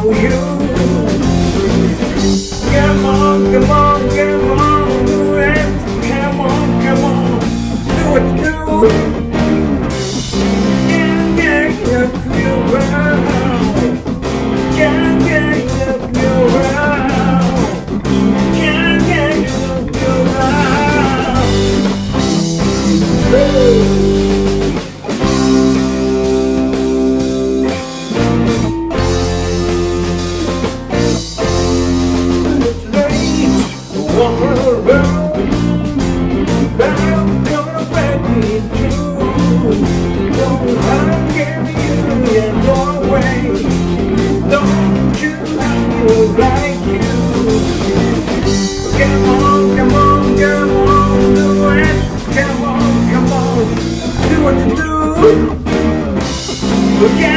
for you. Come on, come on, come on, do it. Come on, come on, do it, do it.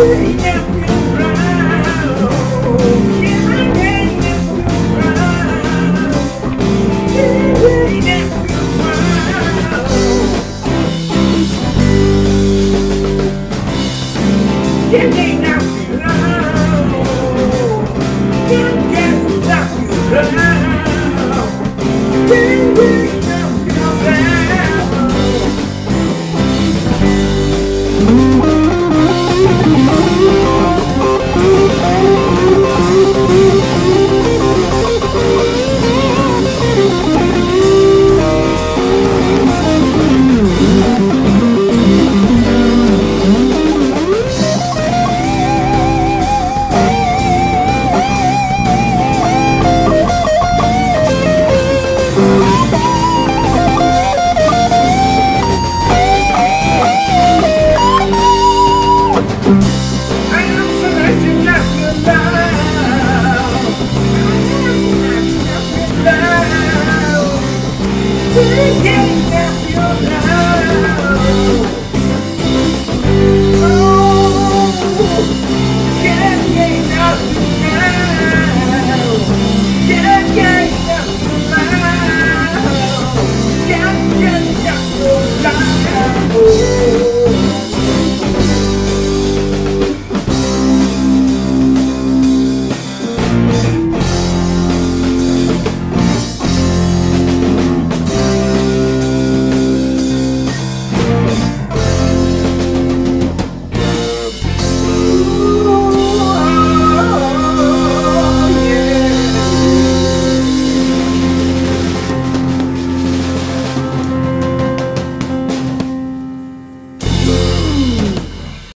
Yeah.